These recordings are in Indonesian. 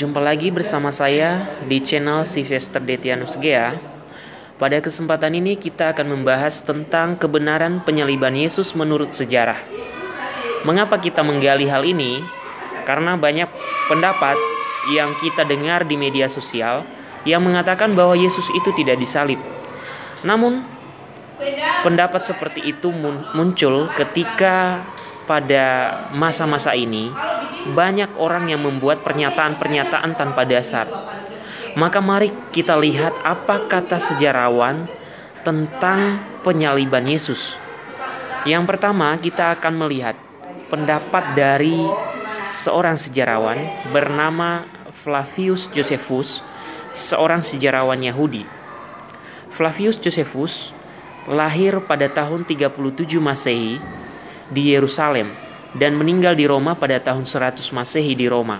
Jumpa lagi bersama saya di channel Sylvester Detianus Gea. Pada kesempatan ini kita akan membahas tentang kebenaran penyaliban Yesus menurut sejarah. Mengapa kita menggali hal ini? Karena banyak pendapat yang kita dengar di media sosial yang mengatakan bahwa Yesus itu tidak disalib. Namun pendapat seperti itu muncul ketika pada masa-masa ini banyak orang yang membuat pernyataan-pernyataan tanpa dasar. Maka mari kita lihat apa kata sejarawan tentang penyaliban Yesus. Yang pertama, kita akan melihat pendapat dari seorang sejarawan bernama Flavius Josephus, seorang sejarawan Yahudi. Flavius Josephus lahir pada tahun 37 Masehi di Yerusalem dan meninggal di Roma pada tahun 100 Masehi di Roma.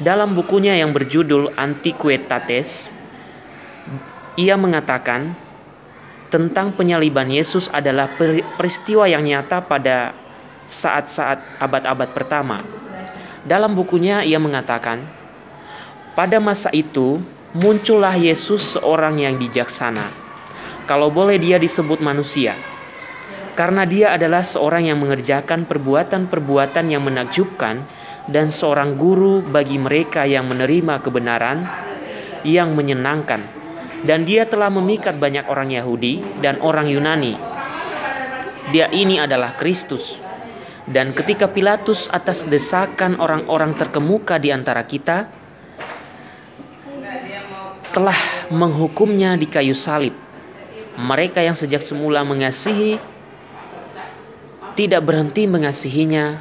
Dalam bukunya yang berjudul Antiquitates, ia mengatakan tentang penyaliban Yesus adalah peristiwa yang nyata pada saat-saat abad-abad pertama. Dalam bukunya ia mengatakan, pada masa itu muncullah Yesus seorang yang bijaksana. Kalau boleh dia disebut manusia, karena dia adalah seorang yang mengerjakan perbuatan-perbuatan yang menakjubkan dan seorang guru bagi mereka yang menerima kebenaran yang menyenangkan. Dan dia telah memikat banyak orang Yahudi dan orang Yunani. Dia ini adalah Kristus. Dan ketika Pilatus atas desakan orang-orang terkemuka di antara kita telah menghukumnya di kayu salib. Mereka yang sejak semula mengasihi tidak berhenti mengasihinya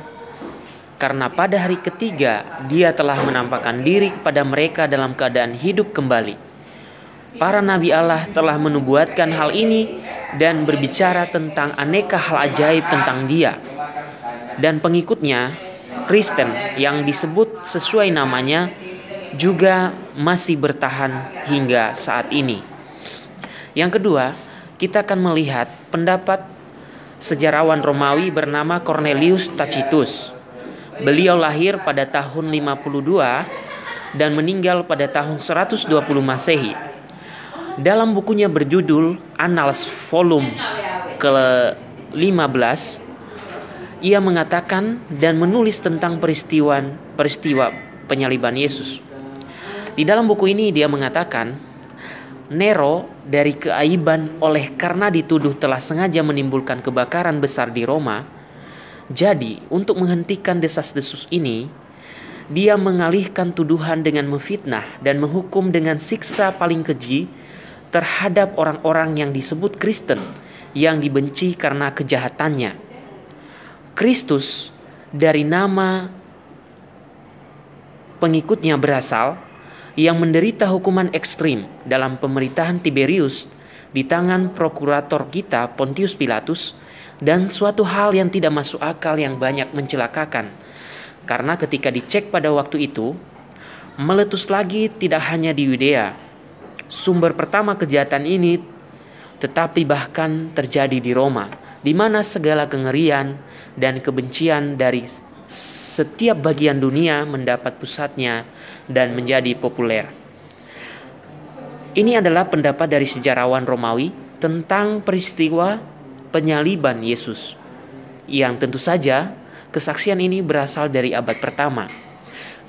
karena pada hari ketiga dia telah menampakkan diri kepada mereka dalam keadaan hidup kembali. Para nabi Allah telah menubuatkan hal ini dan berbicara tentang aneka hal ajaib tentang dia. Dan pengikutnya, Kristen yang disebut sesuai namanya juga masih bertahan hingga saat ini. Yang kedua, kita akan melihat pendapat sejarawan Romawi bernama Cornelius Tacitus. Beliau lahir pada tahun 52 dan meninggal pada tahun 120 Masehi. Dalam bukunya berjudul Annals Volume ke-15, ia mengatakan dan menulis tentang peristiwa peristiwa penyaliban Yesus. Di dalam buku ini dia mengatakan Nero dari keaiban oleh karena dituduh telah sengaja menimbulkan kebakaran besar di Roma. Jadi, untuk menghentikan desas-desus ini, dia mengalihkan tuduhan dengan memfitnah dan menghukum dengan siksa paling keji terhadap orang-orang yang disebut Kristen yang dibenci karena kejahatannya. Kristus dari nama pengikutnya berasal yang menderita hukuman ekstrim dalam pemerintahan Tiberius di tangan prokurator kita Pontius Pilatus dan suatu hal yang tidak masuk akal yang banyak mencelakakan. Karena ketika dicek pada waktu itu, meletus lagi tidak hanya di Yudea. Sumber pertama kejahatan ini tetapi bahkan terjadi di Roma, di mana segala kengerian dan kebencian dari setiap bagian dunia mendapat pusatnya dan menjadi populer. Ini adalah pendapat dari sejarawan Romawi tentang peristiwa penyaliban Yesus, yang tentu saja kesaksian ini berasal dari abad pertama.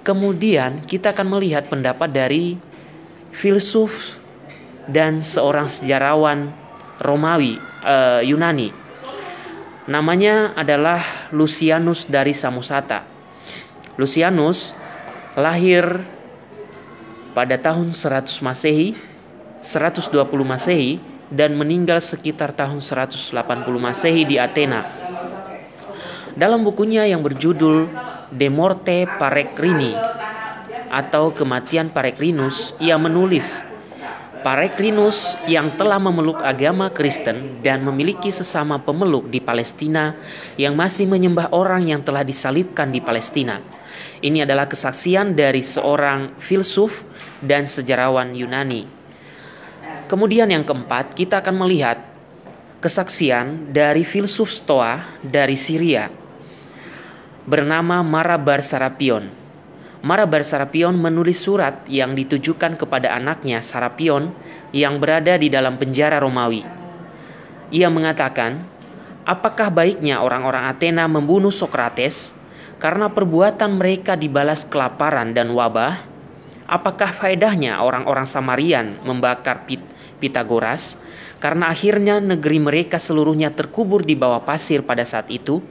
Kemudian kita akan melihat pendapat dari filsuf dan seorang sejarawan Romawi uh, Yunani Namanya adalah Lucianus dari Samosata. Lucianus lahir pada tahun 100 Masehi, 120 Masehi dan meninggal sekitar tahun 180 Masehi di Athena. Dalam bukunya yang berjudul De Morte Parecrini atau Kematian Parecrinus, ia menulis Parekrinus yang telah memeluk agama Kristen dan memiliki sesama pemeluk di Palestina yang masih menyembah orang yang telah disalibkan di Palestina. Ini adalah kesaksian dari seorang filsuf dan sejarawan Yunani. Kemudian yang keempat, kita akan melihat kesaksian dari filsuf Stoa dari Syria bernama Marabar Sarapion. Marabar Sarapion menulis surat yang ditujukan kepada anaknya Sarapion yang berada di dalam penjara Romawi. Ia mengatakan, apakah baiknya orang-orang Athena membunuh Sokrates karena perbuatan mereka dibalas kelaparan dan wabah? Apakah faedahnya orang-orang Samarian membakar Pit Pitagoras karena akhirnya negeri mereka seluruhnya terkubur di bawah pasir pada saat itu?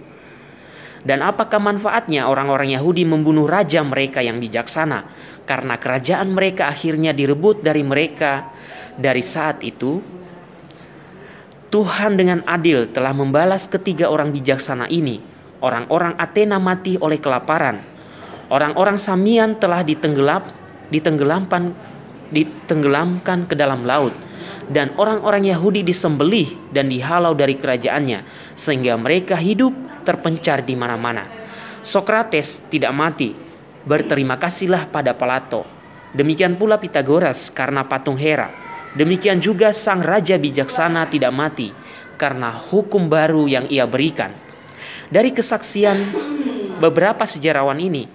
Dan apakah manfaatnya orang-orang Yahudi membunuh raja mereka yang bijaksana karena kerajaan mereka akhirnya direbut dari mereka dari saat itu? Tuhan dengan adil telah membalas ketiga orang bijaksana ini. Orang-orang Athena mati oleh kelaparan. Orang-orang Samian telah ditenggelap, ditenggelamkan, ditenggelamkan ke dalam laut. Dan orang-orang Yahudi disembelih dan dihalau dari kerajaannya, sehingga mereka hidup terpencar di mana-mana. Sokrates tidak mati, berterima kasihlah pada Plato. Demikian pula Pitagoras karena patung Hera. Demikian juga sang raja bijaksana tidak mati karena hukum baru yang ia berikan. Dari kesaksian beberapa sejarawan ini,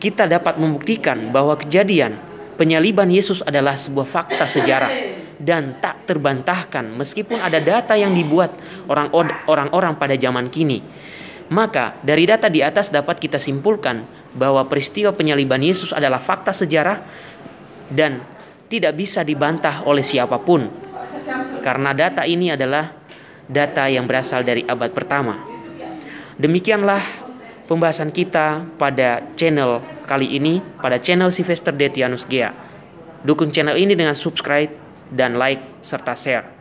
kita dapat membuktikan bahwa kejadian penyaliban Yesus adalah sebuah fakta sejarah dan tak terbantahkan meskipun ada data yang dibuat orang-orang pada zaman kini. Maka dari data di atas dapat kita simpulkan bahwa peristiwa penyaliban Yesus adalah fakta sejarah dan tidak bisa dibantah oleh siapa pun. Karena data ini adalah data yang berasal dari abad pertama. Demikianlah pembahasan kita pada channel kali ini pada channel Sylvester Detianus Gea. Dukung channel ini dengan subscribe dan like serta share.